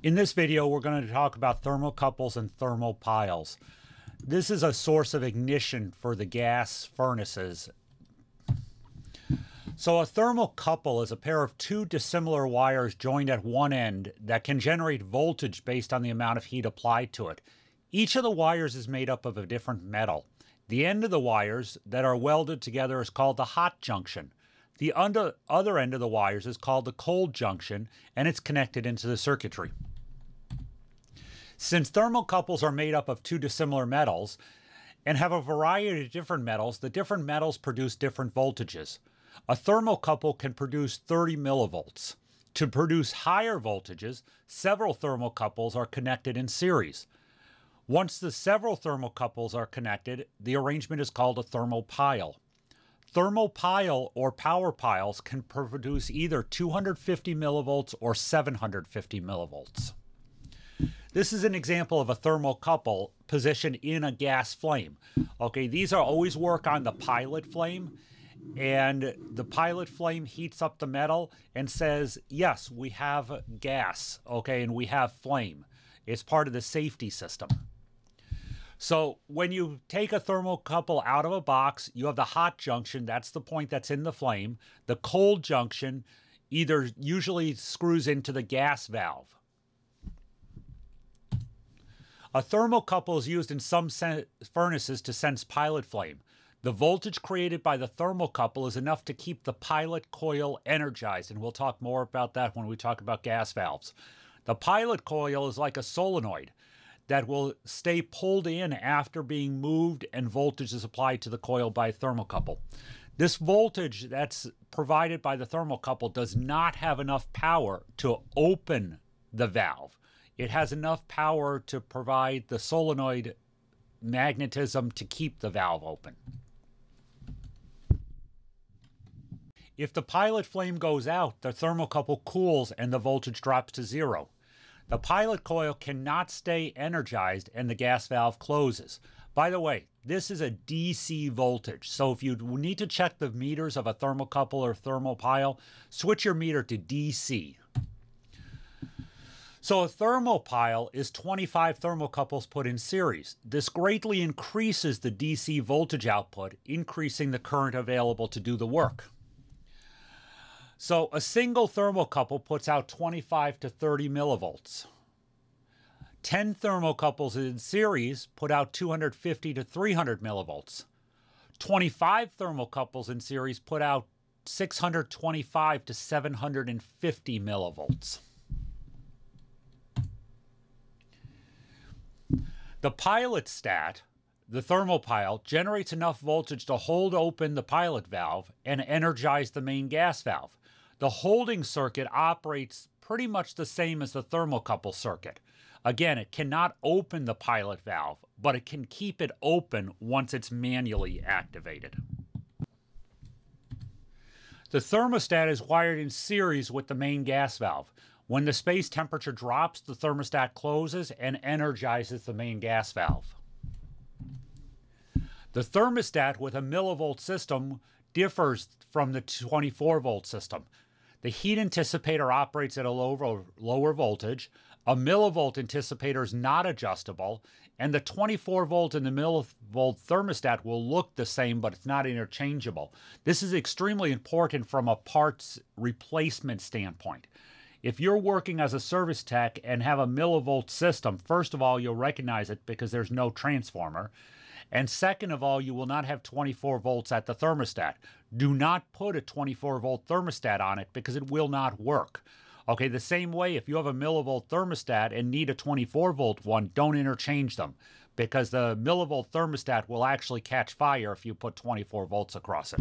In this video, we're going to talk about thermocouples and thermopiles. This is a source of ignition for the gas furnaces. So a thermocouple is a pair of two dissimilar wires joined at one end that can generate voltage based on the amount of heat applied to it. Each of the wires is made up of a different metal. The end of the wires that are welded together is called the hot junction. The under, other end of the wires is called the cold junction and it's connected into the circuitry. Since thermocouples are made up of two dissimilar metals and have a variety of different metals, the different metals produce different voltages. A thermocouple can produce 30 millivolts. To produce higher voltages, several thermocouples are connected in series. Once the several thermocouples are connected, the arrangement is called a thermopile. Thermopile or power piles can produce either 250 millivolts or 750 millivolts. This is an example of a thermocouple positioned in a gas flame. Okay, these are always work on the pilot flame and the pilot flame heats up the metal and says, yes, we have gas, okay, and we have flame. It's part of the safety system. So when you take a thermocouple out of a box, you have the hot junction, that's the point that's in the flame. The cold junction either usually screws into the gas valve. A thermocouple is used in some furnaces to sense pilot flame. The voltage created by the thermocouple is enough to keep the pilot coil energized, and we'll talk more about that when we talk about gas valves. The pilot coil is like a solenoid that will stay pulled in after being moved and voltage is applied to the coil by a thermocouple. This voltage that's provided by the thermocouple does not have enough power to open the valve it has enough power to provide the solenoid magnetism to keep the valve open. If the pilot flame goes out, the thermocouple cools and the voltage drops to zero. The pilot coil cannot stay energized and the gas valve closes. By the way, this is a DC voltage, so if you need to check the meters of a thermocouple or thermopile, switch your meter to DC. So a thermopile is 25 thermocouples put in series. This greatly increases the DC voltage output, increasing the current available to do the work. So a single thermocouple puts out 25 to 30 millivolts. 10 thermocouples in series put out 250 to 300 millivolts. 25 thermocouples in series put out 625 to 750 millivolts. The pilot stat, the thermopile, generates enough voltage to hold open the pilot valve and energize the main gas valve. The holding circuit operates pretty much the same as the thermocouple circuit. Again, it cannot open the pilot valve, but it can keep it open once it's manually activated. The thermostat is wired in series with the main gas valve. When the space temperature drops, the thermostat closes and energizes the main gas valve. The thermostat with a millivolt system differs from the 24 volt system. The heat anticipator operates at a lower, lower voltage. A millivolt anticipator is not adjustable, and the 24 volt and the millivolt thermostat will look the same, but it's not interchangeable. This is extremely important from a parts replacement standpoint. If you're working as a service tech and have a millivolt system, first of all, you'll recognize it because there's no transformer. And second of all, you will not have 24 volts at the thermostat. Do not put a 24 volt thermostat on it because it will not work. Okay, the same way, if you have a millivolt thermostat and need a 24 volt one, don't interchange them because the millivolt thermostat will actually catch fire if you put 24 volts across it.